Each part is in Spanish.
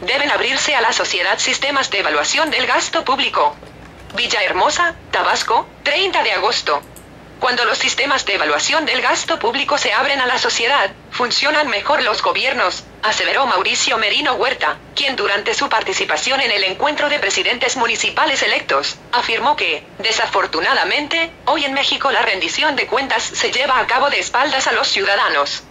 deben abrirse a la sociedad sistemas de evaluación del gasto público. Villahermosa, Tabasco, 30 de agosto. Cuando los sistemas de evaluación del gasto público se abren a la sociedad, funcionan mejor los gobiernos, aseveró Mauricio Merino Huerta, quien durante su participación en el encuentro de presidentes municipales electos, afirmó que, desafortunadamente, hoy en México la rendición de cuentas se lleva a cabo de espaldas a los ciudadanos.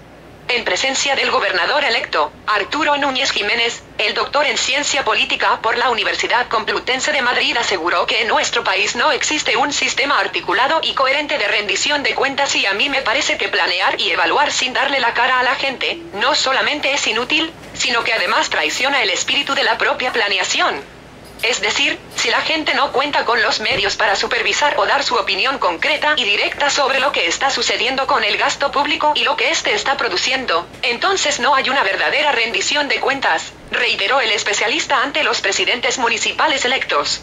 En presencia del gobernador electo, Arturo Núñez Jiménez, el doctor en ciencia política por la Universidad Complutense de Madrid aseguró que en nuestro país no existe un sistema articulado y coherente de rendición de cuentas y a mí me parece que planear y evaluar sin darle la cara a la gente, no solamente es inútil, sino que además traiciona el espíritu de la propia planeación. Es decir, si la gente no cuenta con los medios para supervisar o dar su opinión concreta y directa sobre lo que está sucediendo con el gasto público y lo que éste está produciendo, entonces no hay una verdadera rendición de cuentas, reiteró el especialista ante los presidentes municipales electos.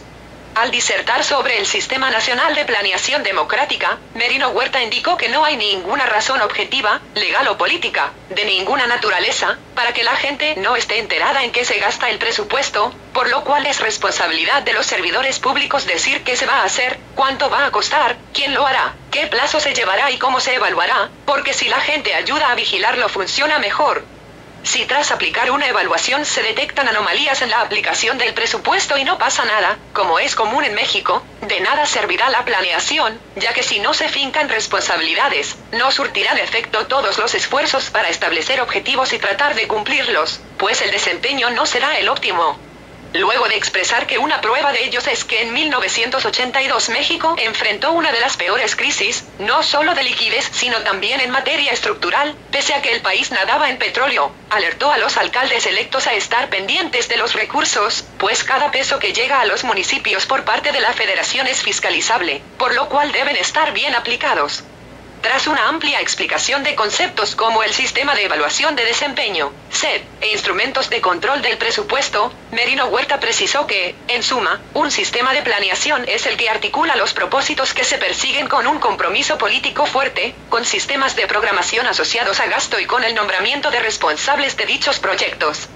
Al disertar sobre el Sistema Nacional de Planeación Democrática, Merino Huerta indicó que no hay ninguna razón objetiva, legal o política, de ninguna naturaleza, para que la gente no esté enterada en qué se gasta el presupuesto, por lo cual es responsabilidad de los servidores públicos decir qué se va a hacer, cuánto va a costar, quién lo hará, qué plazo se llevará y cómo se evaluará, porque si la gente ayuda a vigilarlo funciona mejor, si tras aplicar una evaluación se detectan anomalías en la aplicación del presupuesto y no pasa nada, como es común en México, de nada servirá la planeación, ya que si no se fincan responsabilidades, no surtirán efecto todos los esfuerzos para establecer objetivos y tratar de cumplirlos, pues el desempeño no será el óptimo luego de expresar que una prueba de ellos es que en 1982 México enfrentó una de las peores crisis, no solo de liquidez, sino también en materia estructural, pese a que el país nadaba en petróleo, alertó a los alcaldes electos a estar pendientes de los recursos, pues cada peso que llega a los municipios por parte de la federación es fiscalizable, por lo cual deben estar bien aplicados. Tras una amplia explicación de conceptos como el sistema de evaluación de desempeño, SED, e instrumentos de control del presupuesto, Merino Huerta precisó que, en suma, un sistema de planeación es el que articula los propósitos que se persiguen con un compromiso político fuerte, con sistemas de programación asociados a gasto y con el nombramiento de responsables de dichos proyectos.